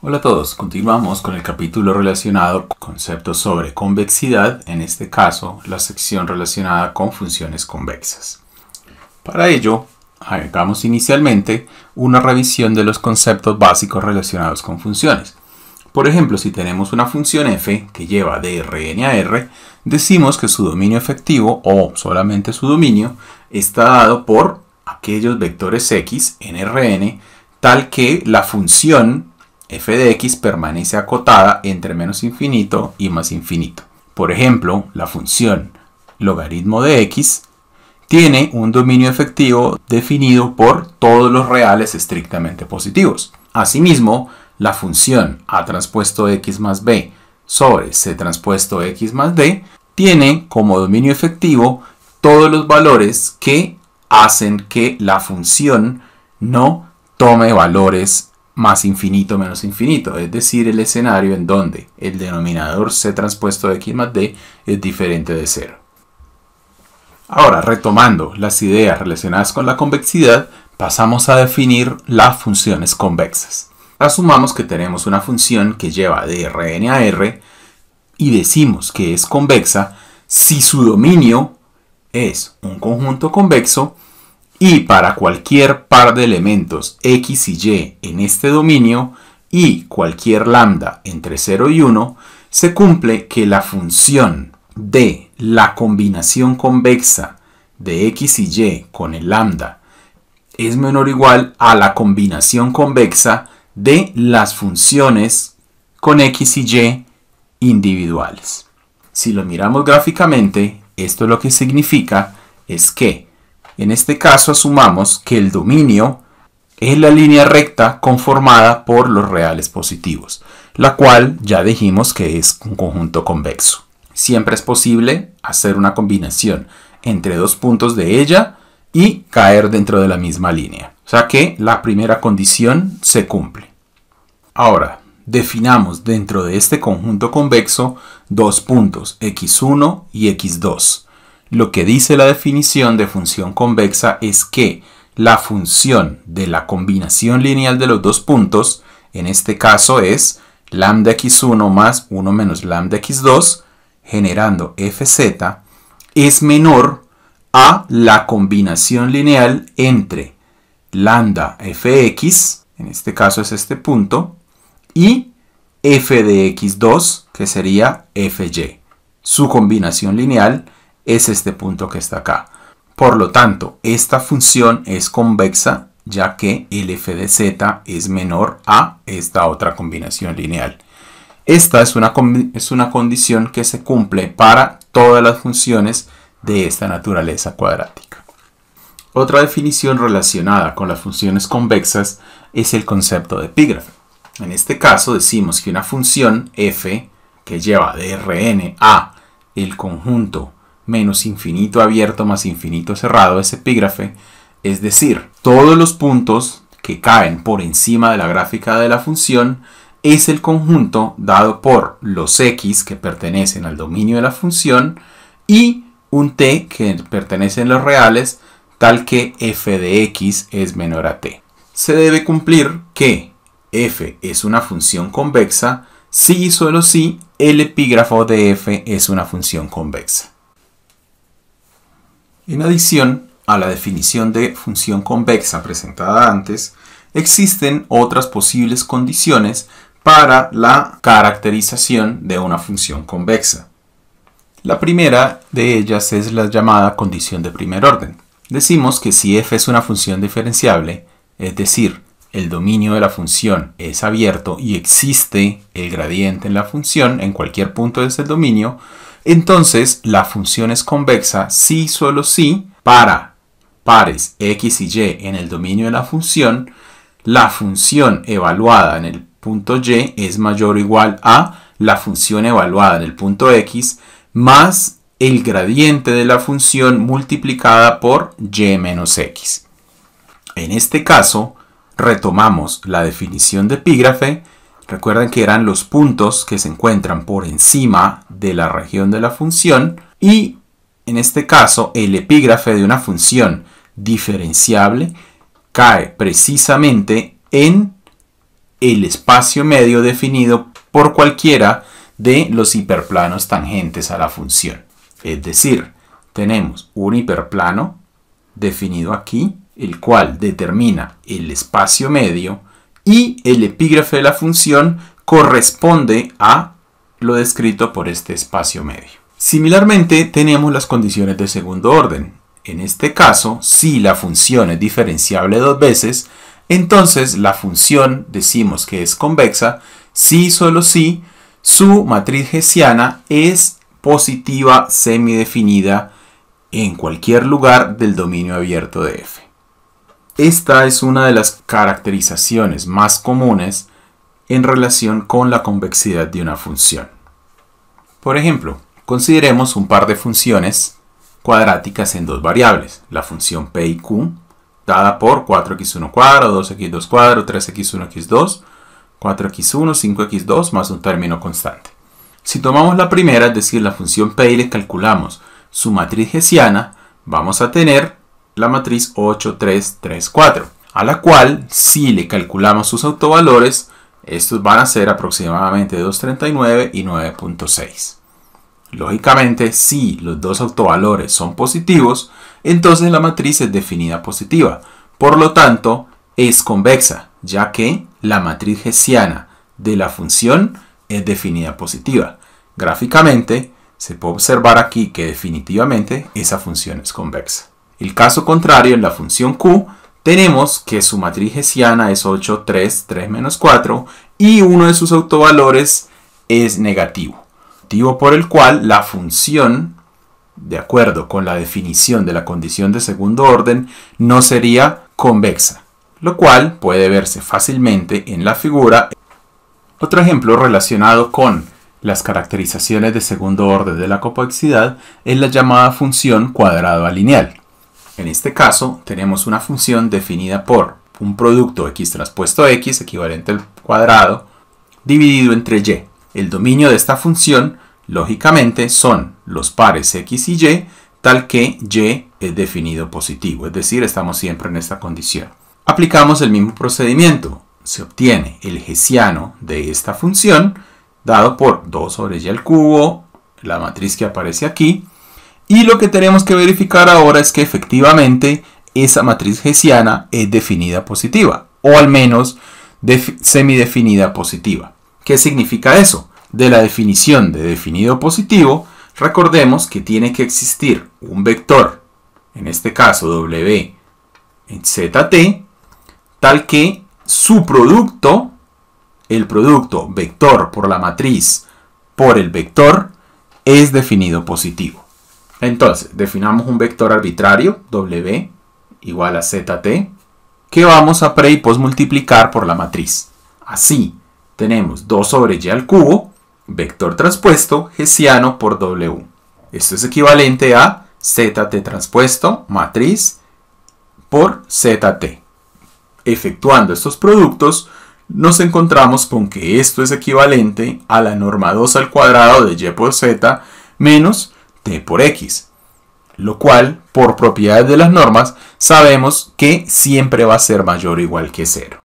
Hola a todos, continuamos con el capítulo relacionado con conceptos sobre convexidad, en este caso la sección relacionada con funciones convexas. Para ello, hagamos inicialmente una revisión de los conceptos básicos relacionados con funciones. Por ejemplo, si tenemos una función f que lleva de Rn a R, decimos que su dominio efectivo o solamente su dominio está dado por aquellos vectores x en Rn tal que la función f de x permanece acotada entre menos infinito y más infinito. Por ejemplo, la función logaritmo de x tiene un dominio efectivo definido por todos los reales estrictamente positivos. Asimismo, la función a transpuesto x más b sobre c transpuesto x más d tiene como dominio efectivo todos los valores que hacen que la función no tome valores más infinito menos infinito, es decir, el escenario en donde el denominador c transpuesto de x más d es diferente de cero. Ahora, retomando las ideas relacionadas con la convexidad, pasamos a definir las funciones convexas. Asumamos que tenemos una función que lleva de Rn a R y decimos que es convexa si su dominio es un conjunto convexo y para cualquier par de elementos x y en este dominio y cualquier lambda entre 0 y 1, se cumple que la función de la combinación convexa de x y y con el lambda es menor o igual a la combinación convexa de las funciones con x y y individuales. Si lo miramos gráficamente, esto lo que significa es que en este caso asumamos que el dominio es la línea recta conformada por los reales positivos, la cual ya dijimos que es un conjunto convexo. Siempre es posible hacer una combinación entre dos puntos de ella y caer dentro de la misma línea. O sea que la primera condición se cumple. Ahora, definamos dentro de este conjunto convexo dos puntos x1 y x2 lo que dice la definición de función convexa es que la función de la combinación lineal de los dos puntos, en este caso es lambda x1 más 1 menos lambda x2, generando fz, es menor a la combinación lineal entre lambda fx, en este caso es este punto, y f de x2, que sería fy. Su combinación lineal es este punto que está acá. Por lo tanto, esta función es convexa ya que el f de z es menor a esta otra combinación lineal. Esta es una, es una condición que se cumple para todas las funciones de esta naturaleza cuadrática. Otra definición relacionada con las funciones convexas es el concepto de epígrafe. En este caso decimos que una función f que lleva de Rn a el conjunto menos infinito abierto más infinito cerrado es epígrafe, es decir, todos los puntos que caen por encima de la gráfica de la función es el conjunto dado por los x que pertenecen al dominio de la función y un t que pertenece a los reales tal que f de x es menor a t. Se debe cumplir que f es una función convexa si y solo si el epígrafo de f es una función convexa. En adición a la definición de función convexa presentada antes, existen otras posibles condiciones para la caracterización de una función convexa. La primera de ellas es la llamada condición de primer orden. Decimos que si f es una función diferenciable, es decir, el dominio de la función es abierto y existe el gradiente en la función en cualquier punto de ese dominio, entonces la función es convexa si solo si para pares x y y en el dominio de la función, la función evaluada en el punto y es mayor o igual a la función evaluada en el punto x más el gradiente de la función multiplicada por y menos x. En este caso, retomamos la definición de epígrafe Recuerden que eran los puntos que se encuentran por encima de la región de la función y en este caso el epígrafe de una función diferenciable cae precisamente en el espacio medio definido por cualquiera de los hiperplanos tangentes a la función. Es decir, tenemos un hiperplano definido aquí, el cual determina el espacio medio y el epígrafe de la función corresponde a lo descrito por este espacio medio. Similarmente, tenemos las condiciones de segundo orden. En este caso, si la función es diferenciable dos veces, entonces la función decimos que es convexa si solo si su matriz hessiana es positiva semidefinida en cualquier lugar del dominio abierto de F. Esta es una de las caracterizaciones más comunes en relación con la convexidad de una función. Por ejemplo, consideremos un par de funciones cuadráticas en dos variables, la función p y q, dada por 4x1 cuadrado, 2x2 cuadrado, 3x1x2, 4x1, 5x2 más un término constante. Si tomamos la primera, es decir, la función p y le calculamos su matriz hessiana, vamos a tener la matriz 8, 3, 3, 4, a la cual si le calculamos sus autovalores, estos van a ser aproximadamente 2.39 y 9.6. Lógicamente, si los dos autovalores son positivos, entonces la matriz es definida positiva. Por lo tanto, es convexa, ya que la matriz hessiana de la función es definida positiva. Gráficamente, se puede observar aquí que definitivamente esa función es convexa. El caso contrario, en la función q, tenemos que su matriz hessiana es 8, 3, 3 menos 4 y uno de sus autovalores es negativo. Motivo por el cual la función, de acuerdo con la definición de la condición de segundo orden, no sería convexa, lo cual puede verse fácilmente en la figura. Otro ejemplo relacionado con las caracterizaciones de segundo orden de la convexidad es la llamada función cuadrado lineal. En este caso tenemos una función definida por un producto x transpuesto x equivalente al cuadrado dividido entre y. El dominio de esta función lógicamente son los pares x y y tal que y es definido positivo, es decir, estamos siempre en esta condición. Aplicamos el mismo procedimiento. Se obtiene el hessiano de esta función dado por 2 sobre y al cubo, la matriz que aparece aquí. Y lo que tenemos que verificar ahora es que efectivamente esa matriz hessiana es definida positiva, o al menos semidefinida positiva. ¿Qué significa eso? De la definición de definido positivo, recordemos que tiene que existir un vector, en este caso w en zt, tal que su producto el producto vector por la matriz por el vector es definido positivo. Entonces, definamos un vector arbitrario, W igual a ZT, que vamos a pre y post multiplicar por la matriz. Así, tenemos 2 sobre y al cubo, vector transpuesto, hessiano por W. Esto es equivalente a ZT transpuesto, matriz, por ZT. Efectuando estos productos, nos encontramos con que esto es equivalente a la norma 2 al cuadrado de y por z menos por x, lo cual, por propiedades de las normas, sabemos que siempre va a ser mayor o igual que 0.